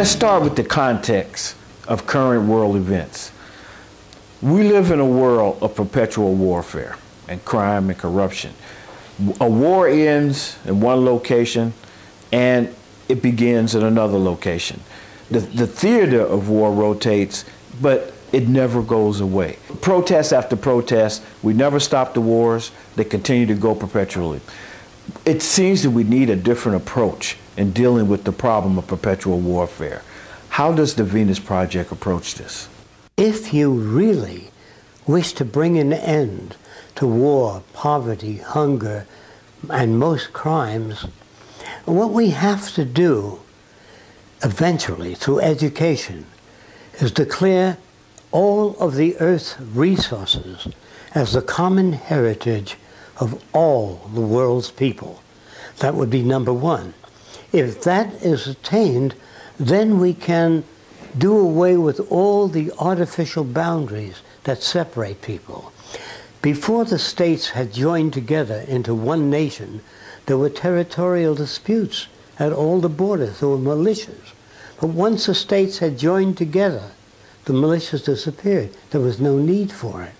let's start with the context of current world events. We live in a world of perpetual warfare and crime and corruption. A war ends in one location and it begins in another location. The, the theater of war rotates, but it never goes away. Protest after protest, we never stop the wars, they continue to go perpetually. It seems that we need a different approach in dealing with the problem of perpetual warfare. How does the Venus Project approach this? If you really wish to bring an end to war, poverty, hunger, and most crimes, what we have to do eventually through education is declare all of the earth's resources as the common heritage of all the world's people. That would be number one. If that is attained, then we can do away with all the artificial boundaries that separate people. Before the states had joined together into one nation, there were territorial disputes at all the borders. There were militias. But once the states had joined together, the militias disappeared. There was no need for it.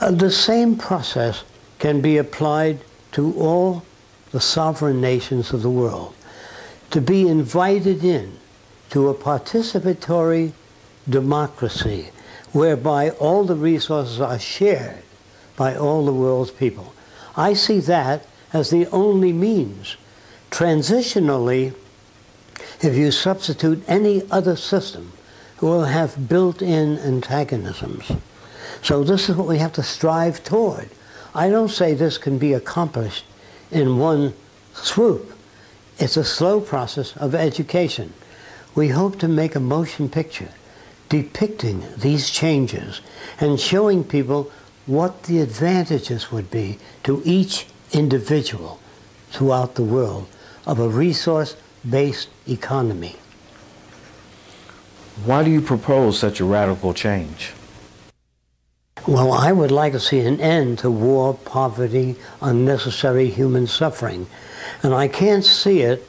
Uh, the same process can be applied to all the sovereign nations of the world. To be invited in to a participatory democracy whereby all the resources are shared by all the world's people. I see that as the only means. Transitionally, if you substitute any other system, it will have built-in antagonisms. So this is what we have to strive toward. I don't say this can be accomplished in one swoop. It's a slow process of education. We hope to make a motion picture depicting these changes and showing people what the advantages would be to each individual throughout the world of a resource-based economy. Why do you propose such a radical change? Well, I would like to see an end to war, poverty, unnecessary human suffering. And I can't see it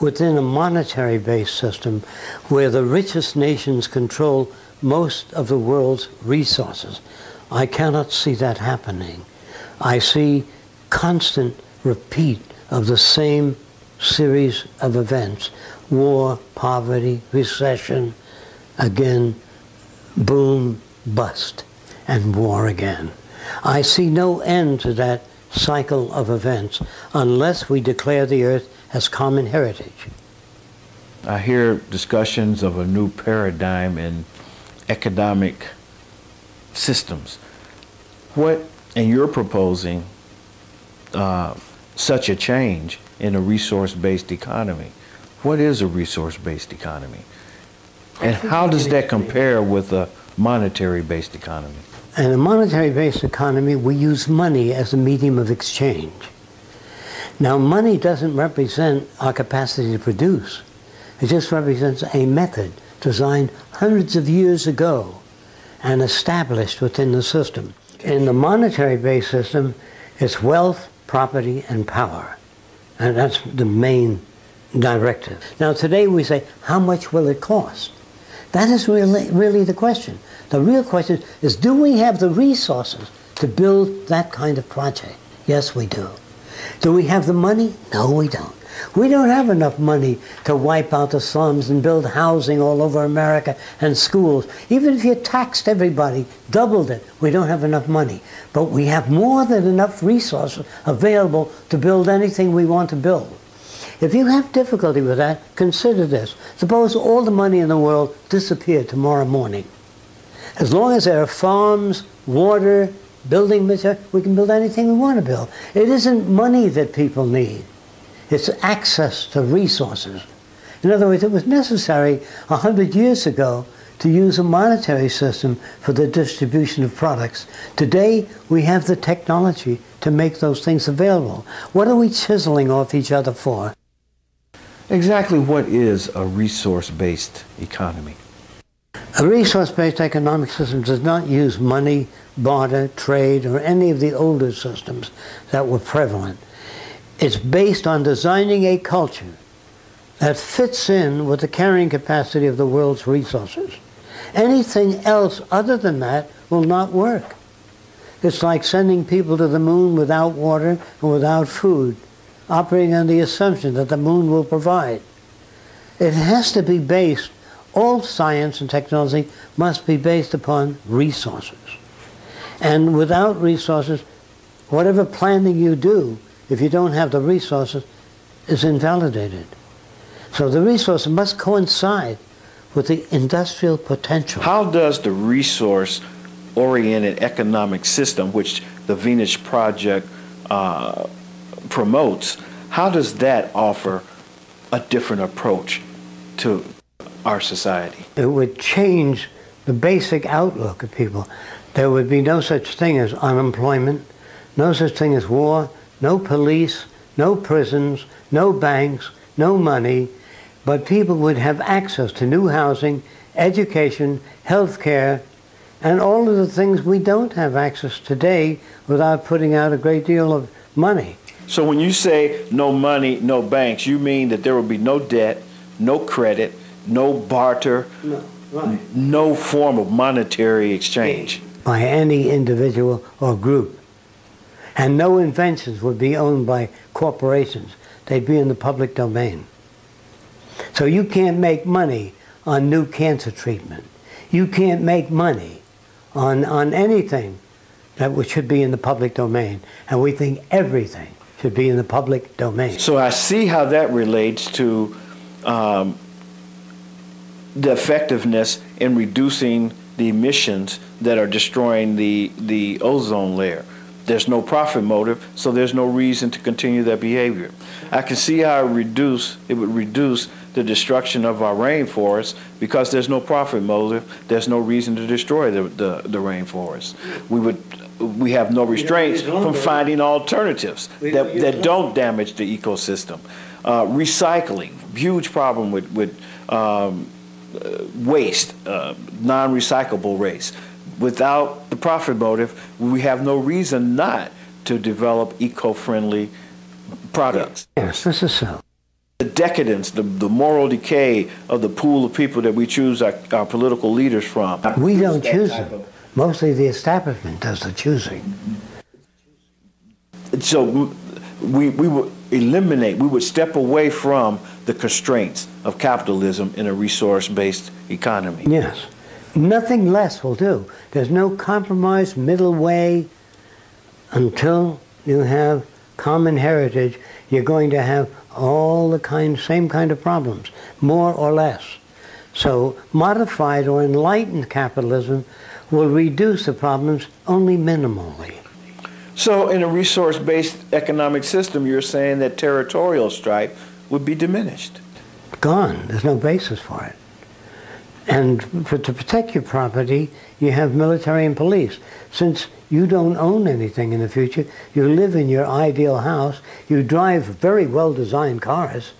within a monetary-based system where the richest nations control most of the world's resources. I cannot see that happening. I see constant repeat of the same series of events, war, poverty, recession, again, boom, bust, and war again. I see no end to that cycle of events unless we declare the earth as common heritage. I hear discussions of a new paradigm in economic systems. What, and you're proposing uh, such a change in a resource-based economy. What is a resource-based economy? And how does that compare with a monetary-based economy? In a monetary-based economy, we use money as a medium of exchange. Now, money doesn't represent our capacity to produce. It just represents a method designed hundreds of years ago and established within the system. In the monetary-based system, it's wealth, property, and power. And that's the main directive. Now, today we say, how much will it cost? That is really, really the question. The real question is, do we have the resources to build that kind of project? Yes, we do. Do we have the money? No, we don't. We don't have enough money to wipe out the slums and build housing all over America and schools. Even if you taxed everybody, doubled it, we don't have enough money. But we have more than enough resources available to build anything we want to build. If you have difficulty with that, consider this. Suppose all the money in the world disappeared tomorrow morning. As long as there are farms, water, building material, we can build anything we want to build. It isn't money that people need. It's access to resources. In other words, it was necessary a hundred years ago to use a monetary system for the distribution of products. Today, we have the technology to make those things available. What are we chiseling off each other for? Exactly what is a resource-based economy? A resource-based economic system does not use money, barter, trade, or any of the older systems that were prevalent. It's based on designing a culture that fits in with the carrying capacity of the world's resources. Anything else other than that will not work. It's like sending people to the moon without water and without food, operating on the assumption that the moon will provide. It has to be based, all science and technology must be based upon resources. And without resources, whatever planning you do, if you don't have the resources, is invalidated. So the resource must coincide with the industrial potential. How does the resource oriented economic system, which the Venus Project uh, promotes, how does that offer a different approach to our society? It would change the basic outlook of people. There would be no such thing as unemployment, no such thing as war, no police, no prisons, no banks, no money, but people would have access to new housing, education, health care, and all of the things we don't have access today without putting out a great deal of money. So when you say no money, no banks, you mean that there will be no debt, no credit, no barter, No, right. no form of monetary exchange. By any individual or group. And no inventions would be owned by corporations. They'd be in the public domain. So you can't make money on new cancer treatment. You can't make money on, on anything that should be in the public domain. And we think everything should be in the public domain. So I see how that relates to um, the effectiveness in reducing the emissions that are destroying the, the ozone layer. There's no profit motive, so there's no reason to continue that behavior. I can see how it reduce it would reduce the destruction of our rainforest because there's no profit motive. There's no reason to destroy the, the, the rainforest. We would we have no restraints from finding alternatives that, don't that don't damage the ecosystem. Uh, recycling, huge problem with, with um, uh, waste, uh, non-recyclable waste. Without the profit motive, we have no reason not to develop eco-friendly products. Yes, this is so. The decadence, the, the moral decay of the pool of people that we choose our, our political leaders from. We don't choose them. Mostly the establishment does the choosing. So we, we would eliminate, we would step away from the constraints of capitalism in a resource-based economy. Yes. Nothing less will do. There's no compromise middle way until you have common heritage. You're going to have all the kind, same kind of problems, more or less. So modified or enlightened capitalism will reduce the problems only minimally. So in a resource-based economic system, you're saying that territorial strife would be diminished. Gone. There's no basis for it. And for, to protect your property, you have military and police. Since you don't own anything in the future, you live in your ideal house, you drive very well-designed cars,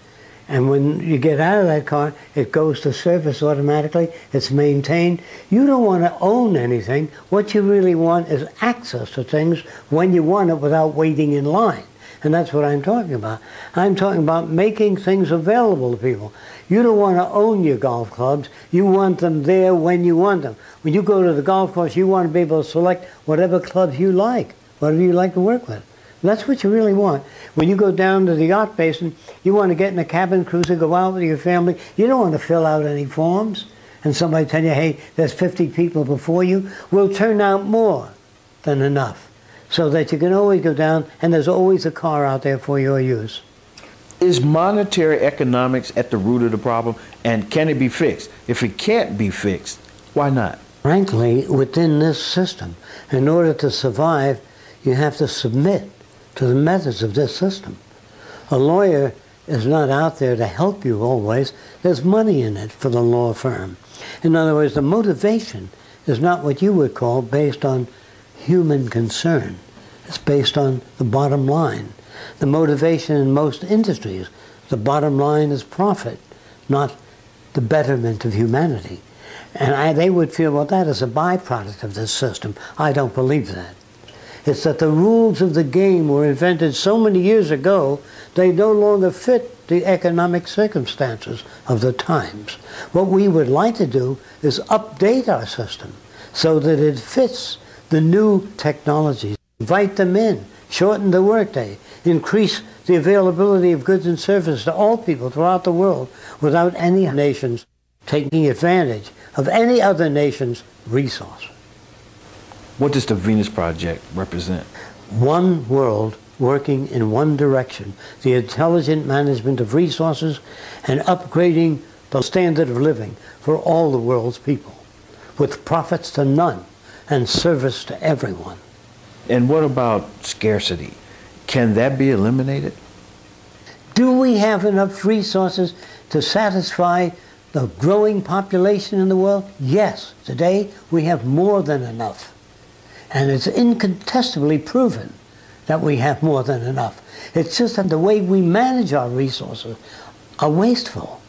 and when you get out of that car, it goes to service automatically, it's maintained. You don't want to own anything. What you really want is access to things when you want it without waiting in line. And that's what I'm talking about. I'm talking about making things available to people. You don't want to own your golf clubs. You want them there when you want them. When you go to the golf course, you want to be able to select whatever clubs you like, whatever you like to work with. That's what you really want. When you go down to the yacht basin, you want to get in a cabin cruiser, go out with your family. You don't want to fill out any forms and somebody tell you, hey, there's 50 people before you. We'll turn out more than enough so that you can always go down and there's always a car out there for your use. Is monetary economics at the root of the problem, and can it be fixed? If it can't be fixed, why not? Frankly, within this system, in order to survive, you have to submit to the methods of this system. A lawyer is not out there to help you always. There's money in it for the law firm. In other words, the motivation is not what you would call based on human concern. It's based on the bottom line. The motivation in most industries, the bottom line is profit, not the betterment of humanity. And I, they would feel, well, that is a byproduct of this system. I don't believe that. It's that the rules of the game were invented so many years ago, they no longer fit the economic circumstances of the times. What we would like to do is update our system so that it fits the new technologies. Invite them in, shorten the workday, increase the availability of goods and services to all people throughout the world without any nations taking advantage of any other nation's resource. What does the Venus Project represent? One world working in one direction, the intelligent management of resources and upgrading the standard of living for all the world's people, with profits to none and service to everyone. And what about scarcity? Can that be eliminated? Do we have enough resources to satisfy the growing population in the world? Yes. Today we have more than enough. And it's incontestably proven that we have more than enough. It's just that the way we manage our resources are wasteful.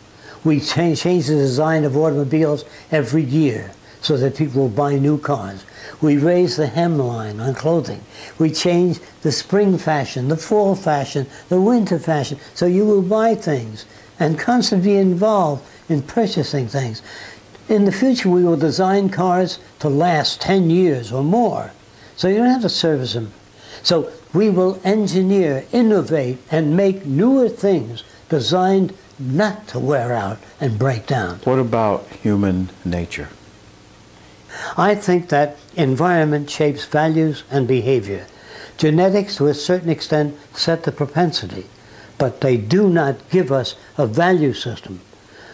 We change, change the design of automobiles every year so that people will buy new cars. We raise the hemline on clothing. We change the spring fashion, the fall fashion, the winter fashion, so you will buy things and constantly be involved in purchasing things. In the future, we will design cars to last 10 years or more, so you don't have to service them. So we will engineer, innovate, and make newer things designed not to wear out and break down. What about human nature? I think that environment shapes values and behavior. Genetics, to a certain extent, set the propensity, but they do not give us a value system.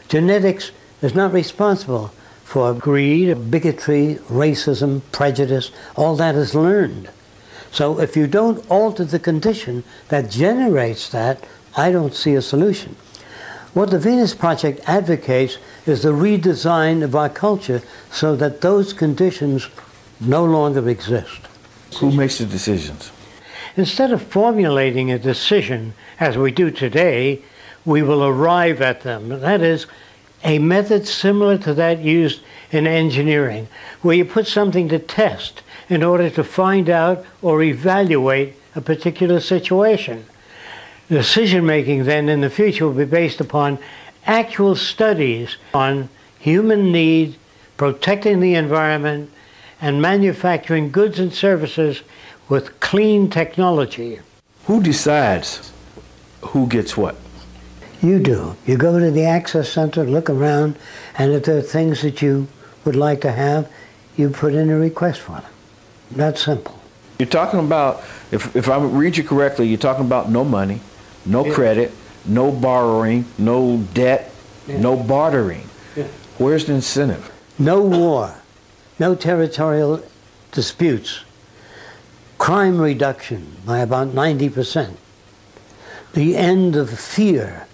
Genetics is not responsible for greed, bigotry, racism, prejudice. All that is learned. So if you don't alter the condition that generates that, I don't see a solution. What the Venus Project advocates is the redesign of our culture so that those conditions no longer exist. Who makes the decisions? Instead of formulating a decision as we do today, we will arrive at them. That is, a method similar to that used in engineering, where you put something to test in order to find out or evaluate a particular situation. Decision making then in the future will be based upon actual studies on human need, protecting the environment, and manufacturing goods and services with clean technology. Who decides who gets what? You do. You go to the Access Center, look around, and if there are things that you would like to have, you put in a request for them. That's simple. You're talking about, if, if I read you correctly, you're talking about no money, no Yeah. credit, no borrowing, no debt, Yeah. no bartering. Yeah. Where's the incentive? No war, no territorial disputes, crime reduction by about 90%, the end of fear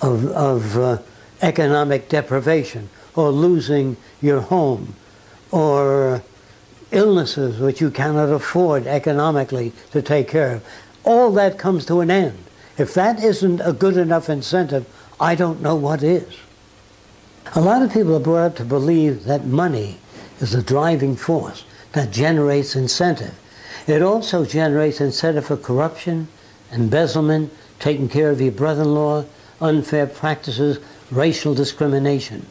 of, of uh, economic deprivation or losing your home or illnesses which you cannot afford economically to take care of. All that comes to an end. If that isn't a good enough incentive, I don't know what is. A lot of people are brought up to believe that money is the driving force that generates incentive. It also generates incentive for corruption, embezzlement, taking care of your brother-in-law, unfair practices, racial discrimination.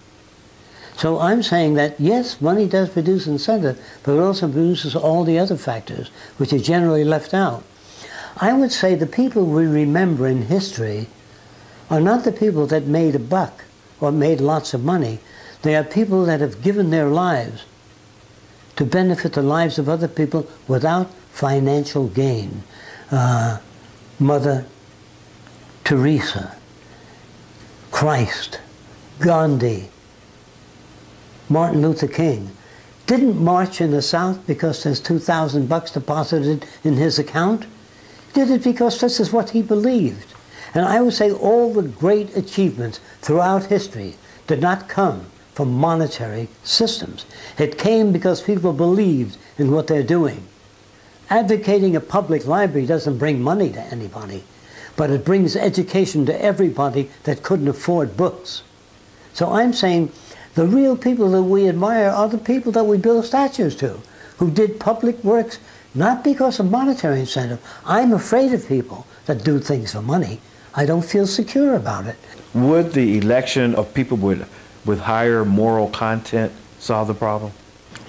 So I'm saying that yes, money does produce incentive, but it also produces all the other factors which are generally left out. I would say the people we remember in history are not the people that made a buck or made lots of money. They are people that have given their lives to benefit the lives of other people without financial gain. Uh, Mother Teresa, Christ, Gandhi, Martin Luther King didn't march in the South because there's 2,000 bucks deposited in his account. Did it because this is what he believed. And I would say all the great achievements throughout history did not come from monetary systems. It came because people believed in what they're doing. Advocating a public library doesn't bring money to anybody, but it brings education to everybody that couldn't afford books. So I'm saying the real people that we admire are the people that we build statues to, who did public works not because of monetary incentive. I'm afraid of people that do things for money. I don't feel secure about it. Would the election of people with, with higher moral content solve the problem?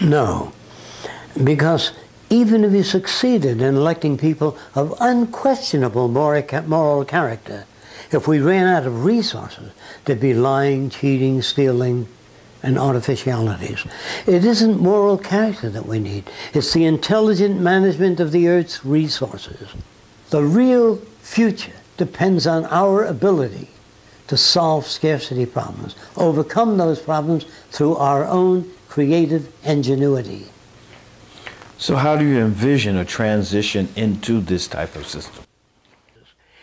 No, because even if you succeeded in electing people of unquestionable moral character, if we ran out of resources, there'd be lying, cheating, stealing, and artificialities. It isn't moral character that we need. It's the intelligent management of the Earth's resources. The real future depends on our ability to solve scarcity problems, overcome those problems through our own creative ingenuity. So how do you envision a transition into this type of system?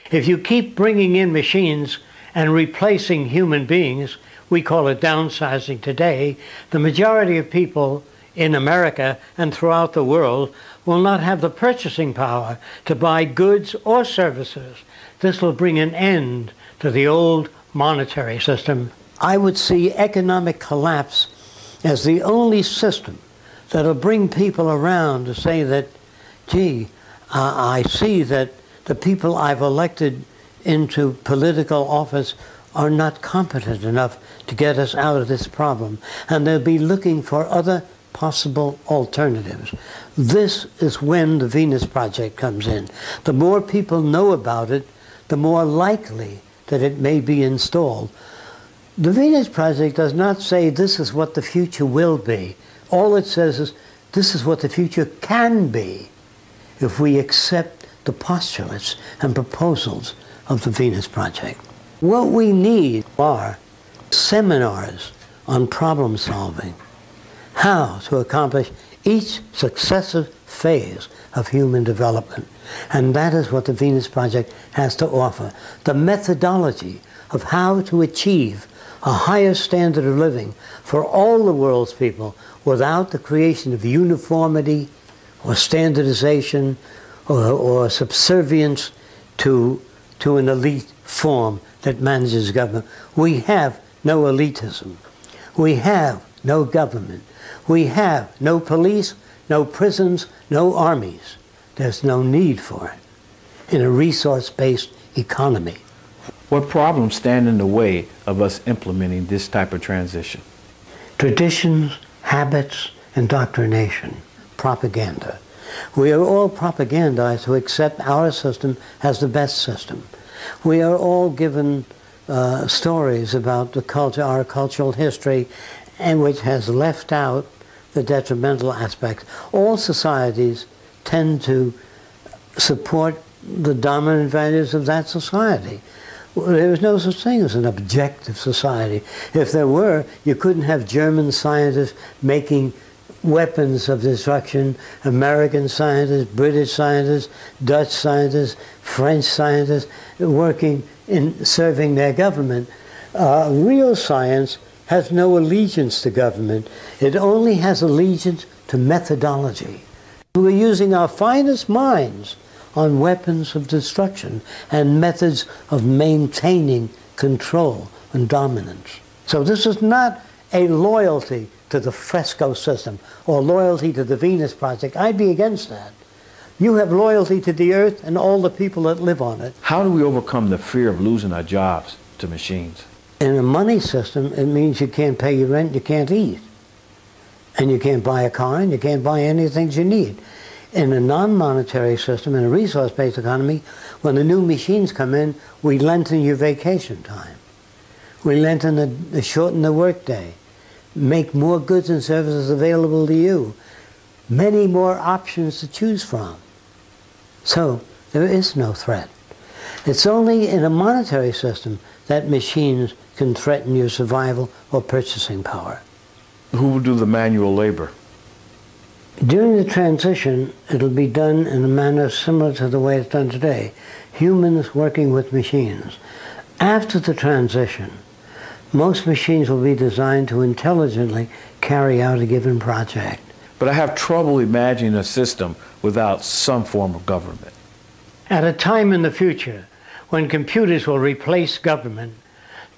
If you keep bringing in machines and replacing human beings, we call it downsizing today, the majority of people in America and throughout the world will not have the purchasing power to buy goods or services. This will bring an end to the old monetary system. I would see economic collapse as the only system that'll bring people around to say that, gee, uh, I see that the people I've elected into political office are not competent enough to get us out of this problem. And they'll be looking for other possible alternatives. This is when the Venus Project comes in. The more people know about it, the more likely that it may be installed. The Venus Project does not say this is what the future will be. All it says is this is what the future can be if we accept the postulates and proposals of the Venus Project. What we need are seminars on problem solving, how to accomplish each successive phase of human development. And that is what the Venus Project has to offer. The methodology of how to achieve a higher standard of living for all the world's people without the creation of uniformity or standardization or, or subservience to, to an elite form that manages government. We have no elitism. We have no government. We have no police, no prisons, no armies. There's no need for it in a resource-based economy. What problems stand in the way of us implementing this type of transition? Traditions, habits, indoctrination, propaganda. We are all propagandized to accept our system as the best system. We are all given uh, stories about the culture, our cultural history, and which has left out the detrimental aspects. All societies tend to support the dominant values of that society. There is no such thing as an objective society. If there were, you couldn't have German scientists making weapons of destruction, American scientists, British scientists, Dutch scientists, French scientists working in serving their government. Uh, real science has no allegiance to government. It only has allegiance to methodology. We're using our finest minds on weapons of destruction and methods of maintaining control and dominance. So this is not a loyalty to the fresco system or loyalty to the Venus Project. I'd be against that. You have loyalty to the earth and all the people that live on it. How do we overcome the fear of losing our jobs to machines? In a money system, it means you can't pay your rent, you can't eat. And you can't buy a car, and you can't buy anything you need. In a non-monetary system, in a resource-based economy, when the new machines come in, we lengthen your vacation time. We lengthen the, shorten the workday, make more goods and services available to you, many more options to choose from. So there is no threat. It's only in a monetary system that machines can threaten your survival or purchasing power. Who will do the manual labor? During the transition, it'll be done in a manner similar to the way it's done today. Humans working with machines. After the transition, most machines will be designed to intelligently carry out a given project. But I have trouble imagining a system without some form of government. At a time in the future when computers will replace government,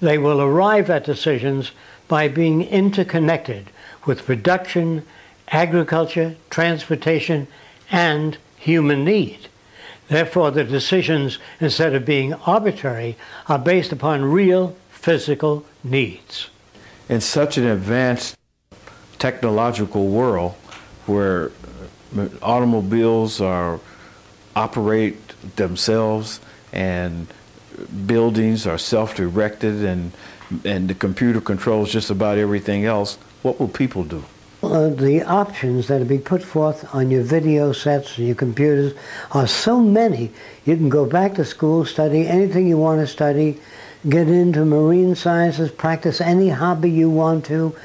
they will arrive at decisions by being interconnected with production, agriculture, transportation, and human need. Therefore, the decisions, instead of being arbitrary, are based upon real physical needs. In such an advanced technological world where uh, automobiles are operate themselves and buildings are self-directed and and the computer controls just about everything else, what will people do? The options that will be put forth on your video sets and your computers are so many. You can go back to school, study anything you want to study, get into marine sciences, practice any hobby you want to.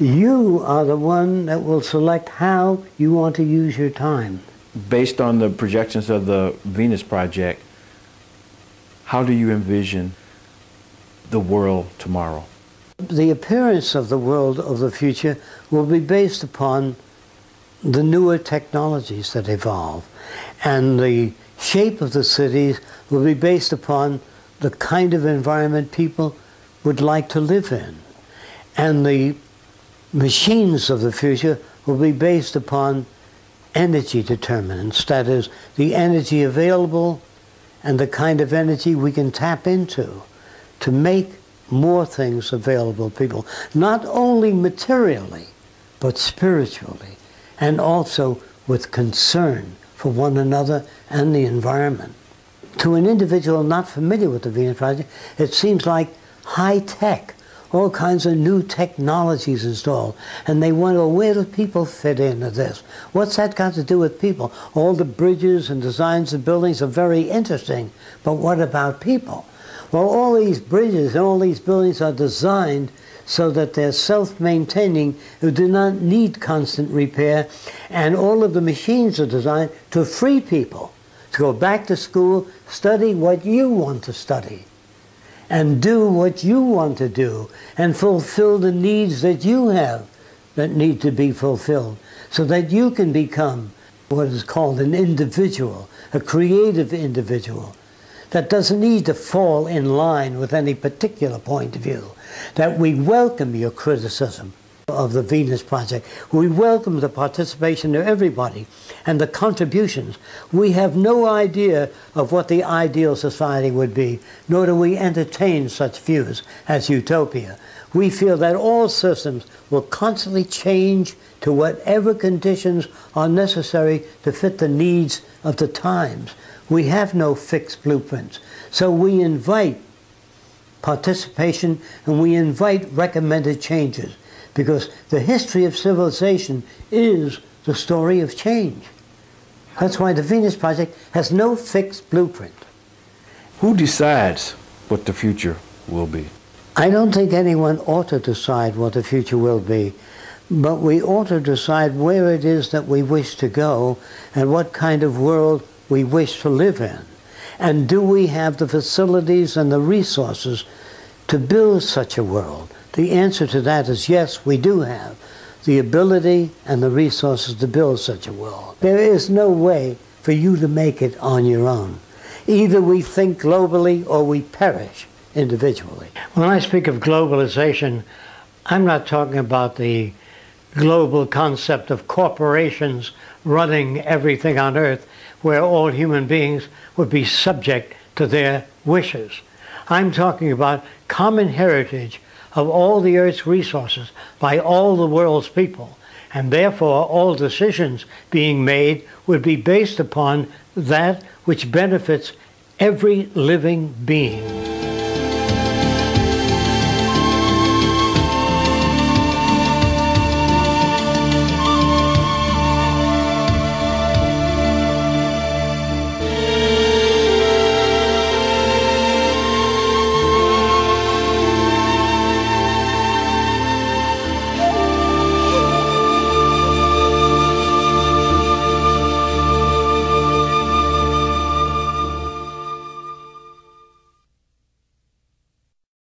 You are the one that will select how you want to use your time. Based on the projections of the Venus Project, how do you envision the world tomorrow? The appearance of the world of the future will be based upon the newer technologies that evolve. And the shape of the cities will be based upon the kind of environment people would like to live in. And the machines of the future will be based upon energy determinants, that is, the energy available and the kind of energy we can tap into to make more things available to people, not only materially, but spiritually, and also with concern for one another and the environment. To an individual not familiar with the Venus Project, it seems like high tech, all kinds of new technologies installed. And they wonder, where do people fit into this? What's that got to do with people? All the bridges and designs of buildings are very interesting, but what about people? Well, all these bridges and all these buildings are designed so that they're self-maintaining, who do not need constant repair, and all of the machines are designed to free people to go back to school, study what you want to study and do what you want to do and fulfill the needs that you have that need to be fulfilled so that you can become what is called an individual, a creative individual that doesn't need to fall in line with any particular point of view, that we welcome your criticism of the Venus Project. We welcome the participation of everybody and the contributions. We have no idea of what the ideal society would be, nor do we entertain such views as utopia. We feel that all systems will constantly change to whatever conditions are necessary to fit the needs of the times. We have no fixed blueprints. So we invite participation and we invite recommended changes because the history of civilization is the story of change. That's why the Venus Project has no fixed blueprint. Who decides what the future will be? I don't think anyone ought to decide what the future will be, but we ought to decide where it is that we wish to go and what kind of world we wish to live in. And do we have the facilities and the resources to build such a world? The answer to that is yes, we do have the ability and the resources to build such a world. There is no way for you to make it on your own. Either we think globally or we perish individually. When I speak of globalization, I'm not talking about the global concept of corporations running everything on earth where all human beings would be subject to their wishes. I'm talking about common heritage of all the earth's resources by all the world's people. And therefore, all decisions being made would be based upon that which benefits every living being.